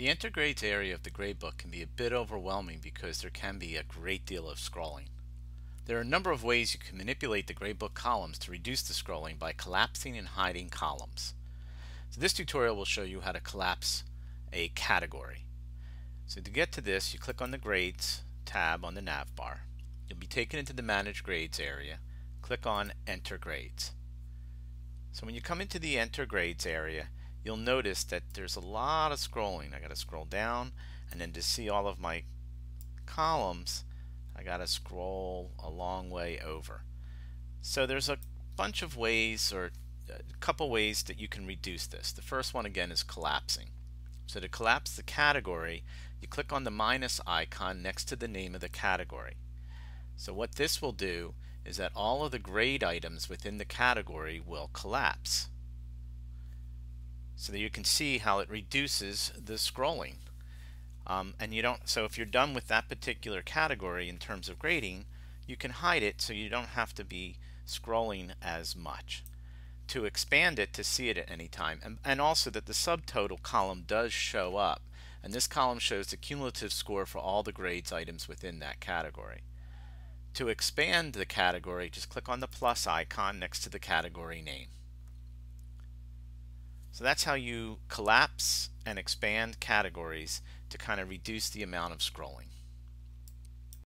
The enter grades area of the gradebook can be a bit overwhelming because there can be a great deal of scrolling. There are a number of ways you can manipulate the gradebook columns to reduce the scrolling by collapsing and hiding columns. So this tutorial will show you how to collapse a category. So to get to this, you click on the Grades tab on the nav bar. You'll be taken into the Manage Grades area. Click on Enter Grades. So when you come into the Enter Grades area, you'll notice that there's a lot of scrolling. I got to scroll down and then to see all of my columns I got to scroll a long way over. So there's a bunch of ways or a couple ways that you can reduce this. The first one again is collapsing. So to collapse the category you click on the minus icon next to the name of the category. So what this will do is that all of the grade items within the category will collapse so that you can see how it reduces the scrolling. Um, and you don't, so if you're done with that particular category in terms of grading, you can hide it so you don't have to be scrolling as much. To expand it to see it at any time, and, and also that the subtotal column does show up. And this column shows the cumulative score for all the grades items within that category. To expand the category, just click on the plus icon next to the category name. So that's how you collapse and expand categories to kind of reduce the amount of scrolling.